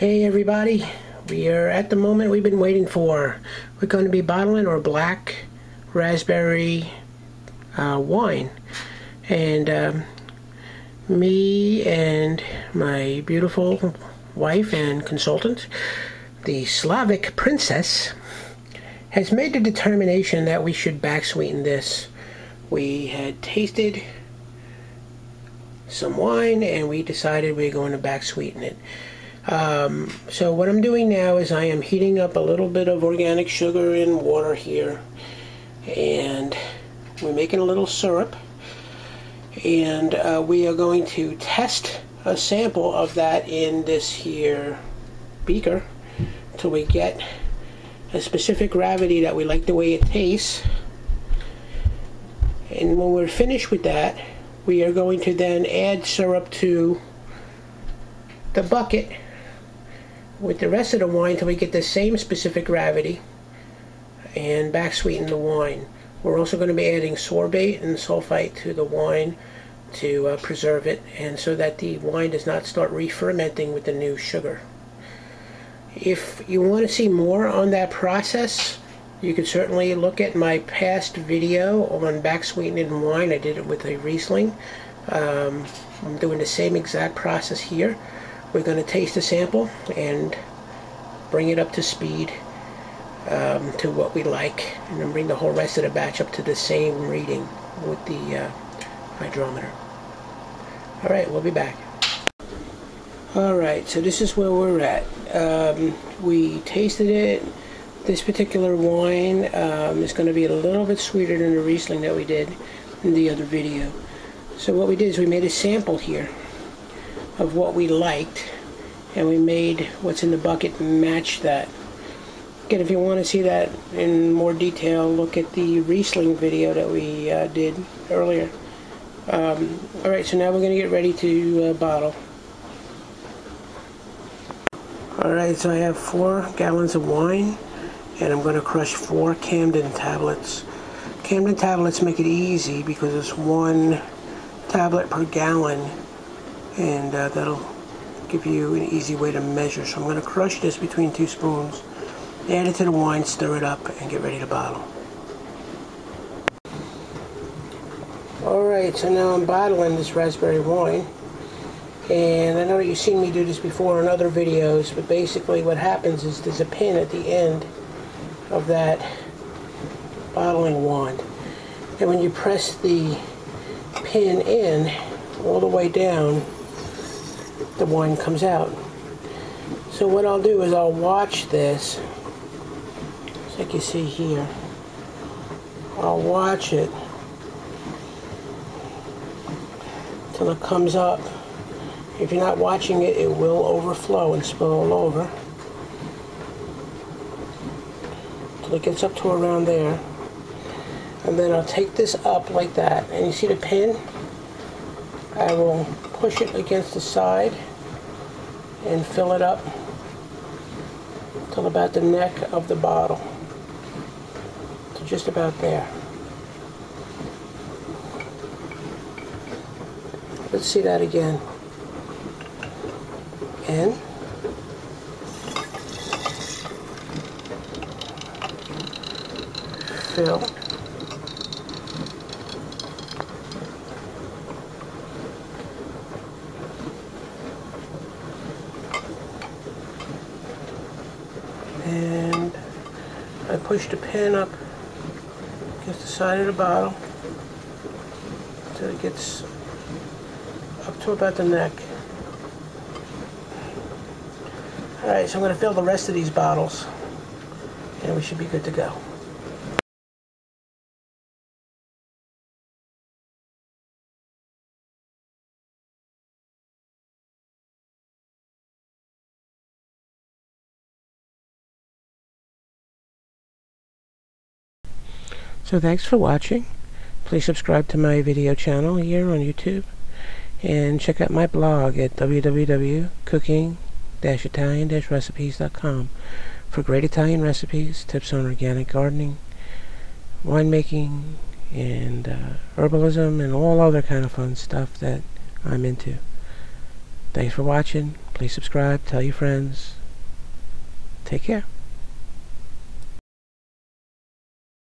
Hey everybody, we are at the moment we've been waiting for. We're going to be bottling our black raspberry uh, wine. And um, me and my beautiful wife and consultant, the Slavic princess, has made the determination that we should back sweeten this. We had tasted some wine and we decided we are going to back sweeten it. Um, so what I'm doing now is I am heating up a little bit of organic sugar in water here. And we're making a little syrup. And uh, we are going to test a sample of that in this here beaker till we get a specific gravity that we like the way it tastes. And when we're finished with that we are going to then add syrup to the bucket with the rest of the wine till we get the same specific gravity and back sweeten the wine. We're also going to be adding sorbate and sulfite to the wine to uh, preserve it and so that the wine does not start re-fermenting with the new sugar. If you want to see more on that process, you can certainly look at my past video on back sweetening wine. I did it with a Riesling. Um, I'm doing the same exact process here. We're going to taste a sample and bring it up to speed um, to what we like and then bring the whole rest of the batch up to the same reading with the uh, hydrometer. Alright, we'll be back. Alright, so this is where we're at. Um, we tasted it. This particular wine um, is going to be a little bit sweeter than the Riesling that we did in the other video. So what we did is we made a sample here of what we liked and we made what's in the bucket match that. Again, if you want to see that in more detail, look at the Riesling video that we uh, did earlier. Um, Alright, so now we're going to get ready to uh, bottle. Alright, so I have four gallons of wine and I'm going to crush four Campden tablets. Campden tablets make it easy because it's one tablet per gallon and uh, that'll give you an easy way to measure. So I'm going to crush this between two spoons, add it to the wine, stir it up, and get ready to bottle. Alright, so now I'm bottling this raspberry wine. And I know that you've seen me do this before in other videos, but basically what happens is there's a pin at the end of that bottling wand. And when you press the pin in all the way down, the wine comes out. So what I'll do is I'll watch this, like you see here. I'll watch it till it comes up. If you're not watching it, it will overflow and spill all over. Till it gets up to around there. And then I'll take this up like that. And you see the pin? I will push it against the side and fill it up till about the neck of the bottle to just about there. Let's see that again. In. Fill. And I push the pin up against the side of the bottle until it gets up to about the neck. Alright, so I'm going to fill the rest of these bottles and we should be good to go. So thanks for watching. Please subscribe to my video channel here on YouTube and check out my blog at www.cooking-italian-recipes.com for great Italian recipes, tips on organic gardening, winemaking, and uh, herbalism, and all other kind of fun stuff that I'm into. Thanks for watching. Please subscribe, tell your friends. Take care.